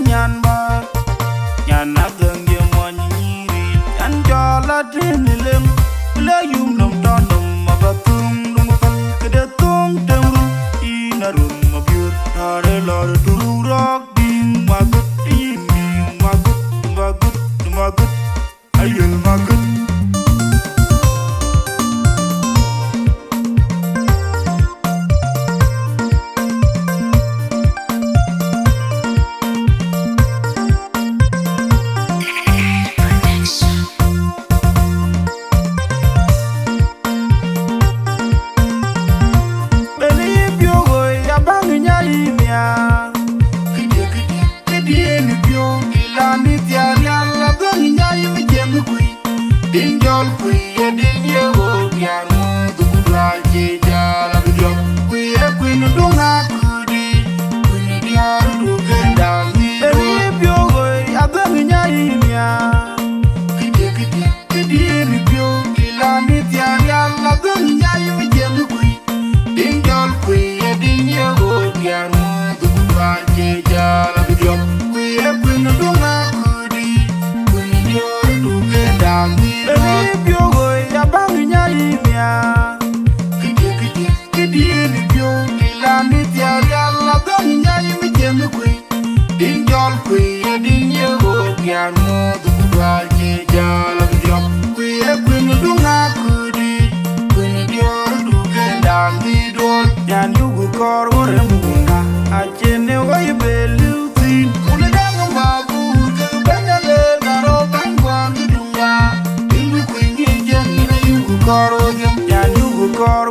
nhàn. Alpui e din e go Pianu dinya go gyan mo du dal ji jalam jop ku e kun du nga ku di kun dior du gendam di dol yan du go kor ore munga a chene wa i belu tin. Kule dang ma bu ke banya le na ro ban gwan du nga tin ku ngi jen ni yu go kor ore yan du go kor